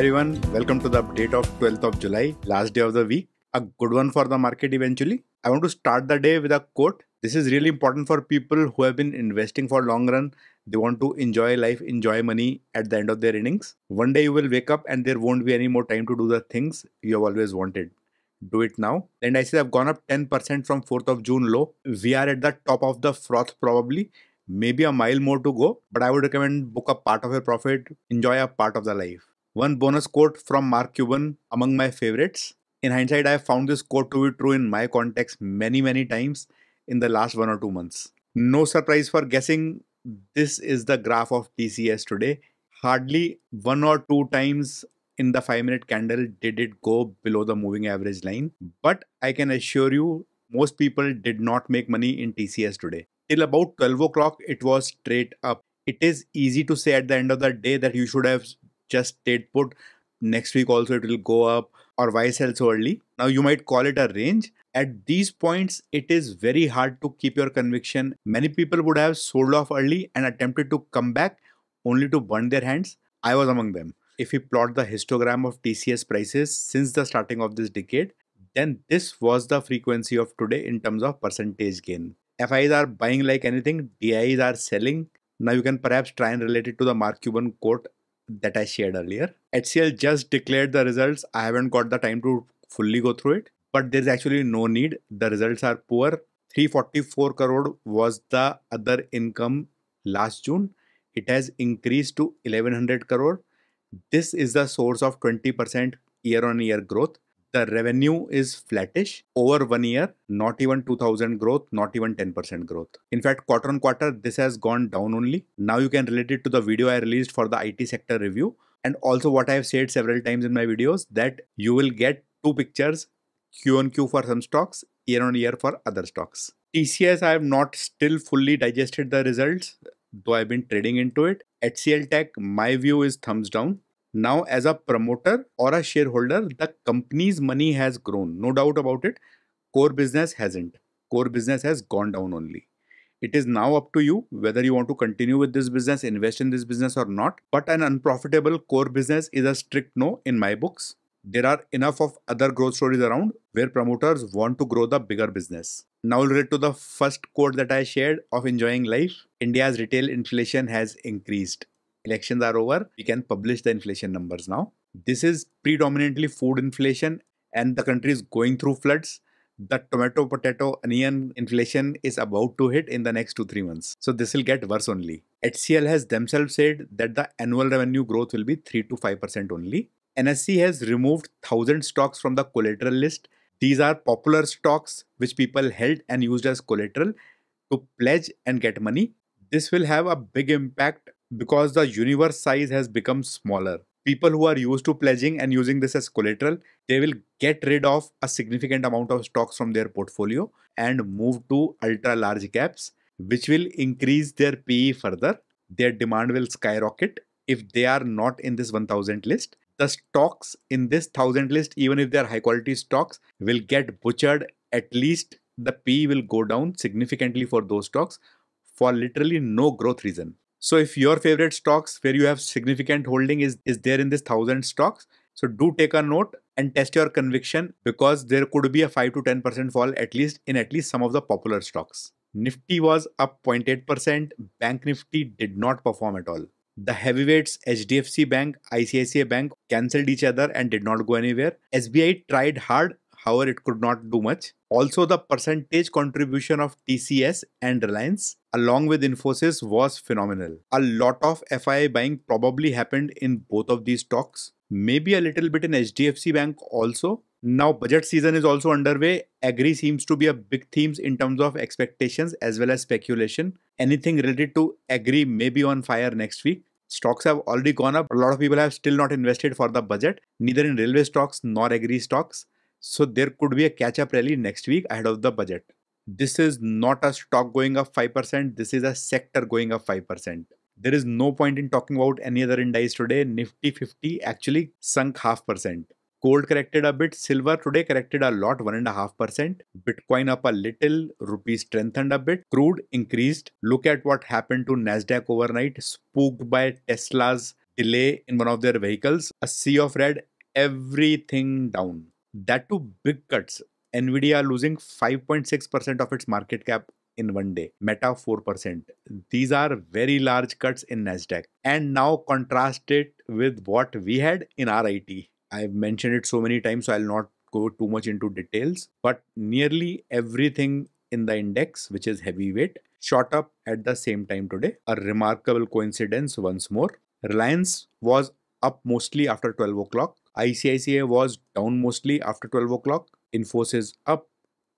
everyone, welcome to the update of 12th of July, last day of the week. A good one for the market eventually. I want to start the day with a quote. This is really important for people who have been investing for long run. They want to enjoy life, enjoy money at the end of their innings. One day you will wake up and there won't be any more time to do the things you have always wanted. Do it now. And I see have gone up 10% from 4th of June low. We are at the top of the froth probably maybe a mile more to go, but I would recommend book a part of your profit, enjoy a part of the life. One bonus quote from Mark Cuban among my favorites. In hindsight, I have found this quote to be true in my context many, many times in the last one or two months. No surprise for guessing this is the graph of TCS today. Hardly one or two times in the 5 minute candle did it go below the moving average line. But I can assure you, most people did not make money in TCS today till about 12 o'clock it was straight up it is easy to say at the end of the day that you should have just stayed put next week also it will go up or why sell so early now you might call it a range. At these points it is very hard to keep your conviction. Many people would have sold off early and attempted to come back only to burn their hands. I was among them. If we plot the histogram of tcs prices since the starting of this decade then this was the frequency of today in terms of percentage gain. FIs are buying like anything, DIs are selling. Now you can perhaps try and relate it to the Mark Cuban quote that I shared earlier. HCL just declared the results. I haven't got the time to fully go through it, but there's actually no need. The results are poor. 344 crore was the other income last June. It has increased to 1100 crore. This is the source of 20% year on year growth the revenue is flattish over one year, not even 2000 growth, not even 10% growth. In fact, quarter on quarter, this has gone down only. Now you can relate it to the video I released for the IT sector review. And also what I have said several times in my videos that you will get two pictures Q on Q for some stocks, year on year for other stocks. TCS, I have not still fully digested the results, though I've been trading into it. HCL Tech, my view is thumbs down. Now, as a promoter or a shareholder, the company's money has grown, no doubt about it. Core business hasn't. Core business has gone down only. It is now up to you whether you want to continue with this business, invest in this business or not. But an unprofitable core business is a strict no in my books. There are enough of other growth stories around where promoters want to grow the bigger business. Now, related to the first quote that I shared of enjoying life, India's retail inflation has increased elections are over, we can publish the inflation numbers now. This is predominantly food inflation, and the country is going through floods. The tomato, potato, onion inflation is about to hit in the next two, three months. So this will get worse only. HCL has themselves said that the annual revenue growth will be 3 to 5% only. NSE has removed 1000 stocks from the collateral list. These are popular stocks which people held and used as collateral to pledge and get money. This will have a big impact because the universe size has become smaller. People who are used to pledging and using this as collateral, they will get rid of a significant amount of stocks from their portfolio and move to ultra large caps, which will increase their PE further. Their demand will skyrocket if they are not in this 1000 list. The stocks in this 1000 list, even if they are high quality stocks, will get butchered. At least the PE will go down significantly for those stocks for literally no growth reason. So if your favorite stocks where you have significant holding is, is there in this thousand stocks, so do take a note and test your conviction because there could be a 5 to 10% fall at least in at least some of the popular stocks. Nifty was up 0.8%, Bank Nifty did not perform at all. The heavyweights HDFC Bank, ICICI Bank cancelled each other and did not go anywhere. SBI tried hard However, it could not do much. Also, the percentage contribution of TCS and Reliance along with Infosys was phenomenal. A lot of FII buying probably happened in both of these stocks. Maybe a little bit in HDFC Bank also. Now, budget season is also underway. Agri seems to be a big theme in terms of expectations as well as speculation. Anything related to agri may be on fire next week. Stocks have already gone up. A lot of people have still not invested for the budget, neither in railway stocks nor agri stocks. So there could be a catch up rally next week ahead of the budget. This is not a stock going up 5%, this is a sector going up 5%. There is no point in talking about any other index today. Nifty 50 actually sunk half percent. Gold corrected a bit, silver today corrected a lot, 1.5%. Bitcoin up a little, rupee strengthened a bit, crude increased. Look at what happened to Nasdaq overnight, spooked by Tesla's delay in one of their vehicles, a sea of red, everything down. That too big cuts. Nvidia losing 5.6% of its market cap in one day. Meta 4%. These are very large cuts in Nasdaq. And now contrast it with what we had in RIT. I've mentioned it so many times, so I'll not go too much into details. But nearly everything in the index, which is heavyweight, shot up at the same time today. A remarkable coincidence once more. Reliance was up mostly after 12 o'clock. ICICI was down mostly after 12 o'clock. Infosys up.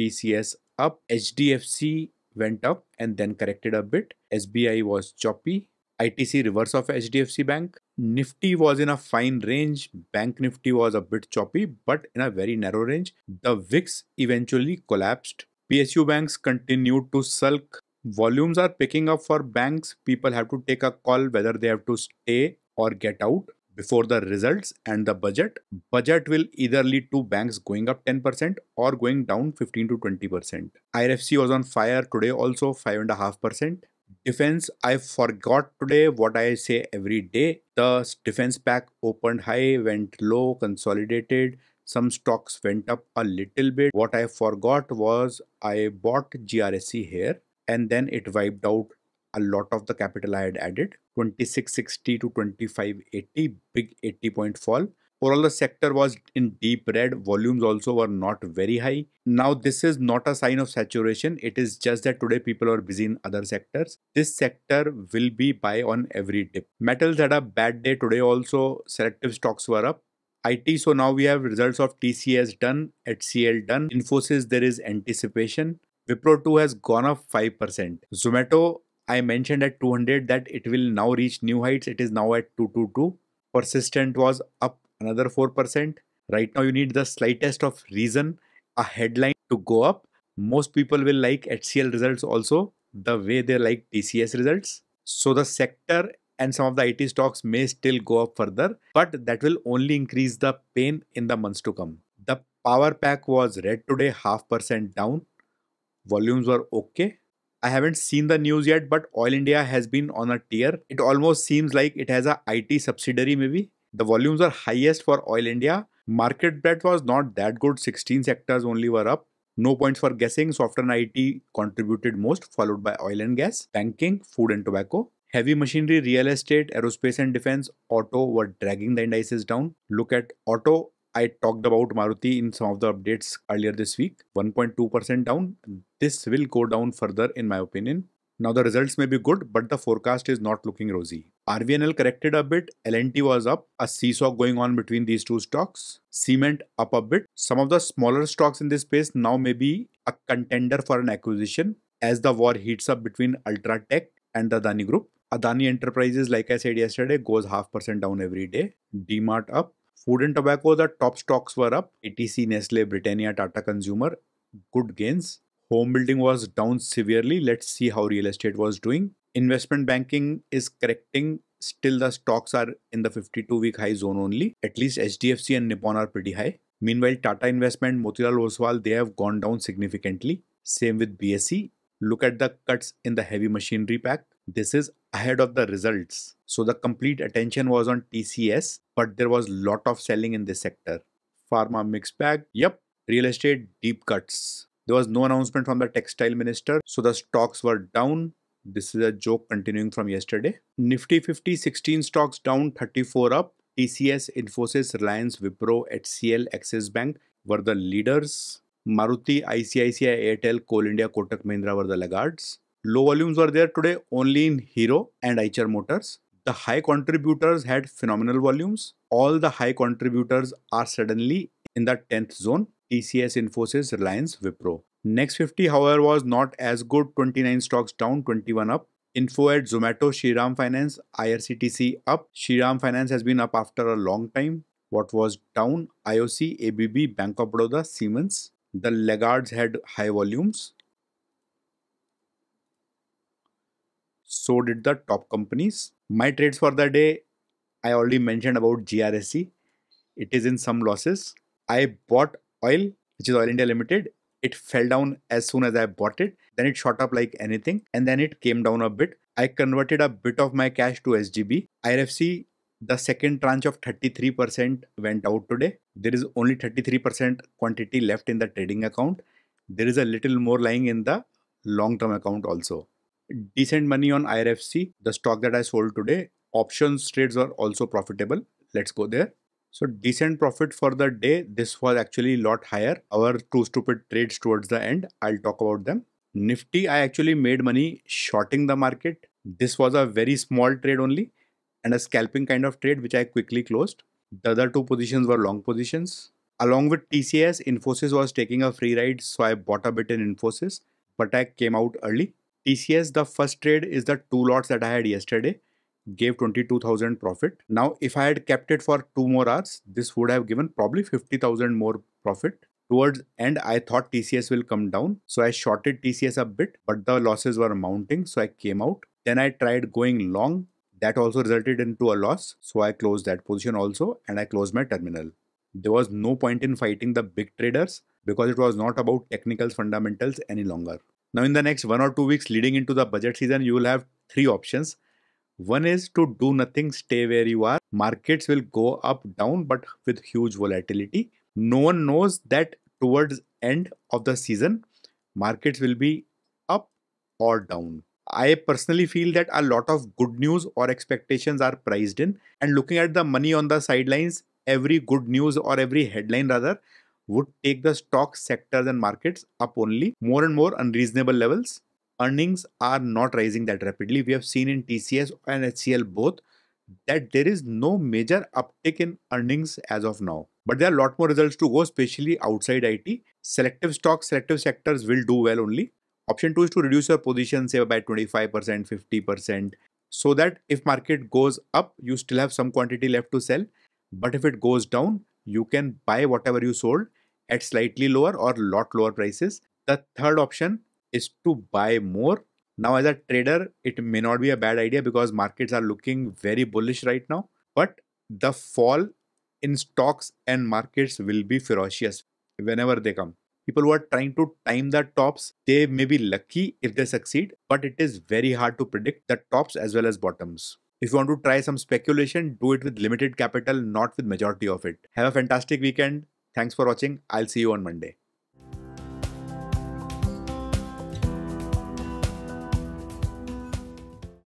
TCS up. HDFC went up and then corrected a bit. SBI was choppy. ITC reverse of HDFC Bank. Nifty was in a fine range. Bank Nifty was a bit choppy, but in a very narrow range. The VIX eventually collapsed. PSU banks continued to sulk. Volumes are picking up for banks. People have to take a call whether they have to stay or get out before the results and the budget. Budget will either lead to banks going up 10% or going down 15 to 20%. IRFC was on fire today also 5.5%. Defense, I forgot today what I say every day. The defense pack opened high, went low, consolidated. Some stocks went up a little bit. What I forgot was I bought GRSE here and then it wiped out a lot of the capital I had added 2660 to 2580 big 80 point fall. Overall the sector was in deep red. Volumes also were not very high. Now this is not a sign of saturation. It is just that today people are busy in other sectors. This sector will be buy on every dip. Metals had a bad day. Today also selective stocks were up. IT so now we have results of TCS done HCL done. Infosys there is anticipation. Wipro 2 has gone up 5%. Zomato I mentioned at 200 that it will now reach new heights. It is now at 222. Persistent was up another 4%. Right now, you need the slightest of reason, a headline to go up. Most people will like HCL results also, the way they like TCS results. So the sector and some of the IT stocks may still go up further, but that will only increase the pain in the months to come. The power pack was red today, half percent down. Volumes were okay. I haven't seen the news yet, but Oil India has been on a tear. It almost seems like it has a IT subsidiary maybe. The volumes are highest for Oil India. Market breadth was not that good. 16 sectors only were up. No points for guessing. Software and IT contributed most, followed by oil and gas, banking, food and tobacco. Heavy machinery, real estate, aerospace and defense, auto were dragging the indices down. Look at auto. I talked about Maruti in some of the updates earlier this week. 1.2% down. This will go down further in my opinion. Now the results may be good, but the forecast is not looking rosy. RVNL corrected a bit, L&T was up, a seesaw going on between these two stocks. Cement up a bit. Some of the smaller stocks in this space now may be a contender for an acquisition as the war heats up between Ultratech and the Adani Group. Adani Enterprises, like I said yesterday, goes half percent down every day. DMart up. Food and tobacco, the top stocks were up. ITC, Nestle, Britannia, Tata Consumer, good gains. Home building was down severely. Let's see how real estate was doing. Investment banking is correcting. Still, the stocks are in the 52 week high zone only. At least HDFC and Nippon are pretty high. Meanwhile, Tata Investment, Motilal Oswal, they have gone down significantly. Same with BSE. Look at the cuts in the heavy machinery pack. This is ahead of the results. So the complete attention was on TCS, but there was a lot of selling in this sector. Pharma mixed bag. Yep. Real estate deep cuts. There was no announcement from the textile minister, so the stocks were down. This is a joke continuing from yesterday. Nifty 50 16 stocks down, 34 up. TCS, Infosys, Reliance, Wipro, HCL, Axis Bank were the leaders. Maruti, ICICI, Airtel, Coal India, Kotak Mahindra were the laggards. Low volumes were there today only in Hero and Eicher Motors. The high contributors had phenomenal volumes. All the high contributors are suddenly in the 10th zone. TCS, Infosys, Reliance, Wipro. Next 50, however, was not as good. 29 stocks down, 21 up. Info Edge Zomato, Shriram Finance, IRCTC up. Shriram Finance has been up after a long time. What was down? IOC, ABB, Bank of Baroda, Siemens. The laggards had high volumes. So did the top companies. My trades for the day, I already mentioned about GRSE. It is in some losses. I bought oil, which is Oil India Limited. It fell down as soon as I bought it. Then it shot up like anything and then it came down a bit. I converted a bit of my cash to SGB. IRFC The second tranche of 33% went out today. There is only 33% quantity left in the trading account. There is a little more lying in the long term account also. Decent money on IRFC, the stock that I sold today. Options trades are also profitable. Let's go there. So decent profit for the day. This was actually a lot higher. Our two stupid trades towards the end. I'll talk about them. Nifty, I actually made money shorting the market. This was a very small trade only and a scalping kind of trade which I quickly closed. The other two positions were long positions. Along with TCS, Infosys was taking a free ride, so I bought a bit in Infosys, but I came out early. TCS, the first trade is the two lots that I had yesterday gave 22,000 profit. Now, if I had kept it for two more hours, this would have given probably 50,000 more profit. Towards end, I thought TCS will come down. So I shorted TCS a bit, but the losses were mounting. So I came out. Then I tried going long. That also resulted into a loss. So I closed that position also and I closed my terminal. There was no point in fighting the big traders because it was not about technical fundamentals any longer. Now, in the next one or two weeks leading into the budget season, you will have three options one is to do nothing, stay where you are. Markets will go up, down, but with huge volatility. No one knows that towards end of the season, markets will be up or down. I personally feel that a lot of good news or expectations are priced in, and looking at the money on the sidelines, every good news or every headline rather would take the stock sectors and markets up only more and more unreasonable levels earnings are not rising that rapidly. We have seen in TCS and HCL both that there is no major uptick in earnings as of now. But there are a lot more results to go, especially outside IT. Selective stocks, selective sectors will do well only. Option 2 is to reduce your position, say by 25%, 50%, so that if market goes up, you still have some quantity left to sell. But if it goes down, you can buy whatever you sold at slightly lower or lot lower prices. The third option is to buy more. Now, as a trader, it may not be a bad idea because markets are looking very bullish right now. But the fall in stocks and markets will be ferocious whenever they come. People who are trying to time the tops, they may be lucky if they succeed, but it is very hard to predict the tops as well as bottoms. If you want to try some speculation, do it with limited capital, not with majority of it. Have a fantastic weekend. Thanks for watching. I'll see you on Monday.